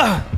Uh.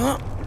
ん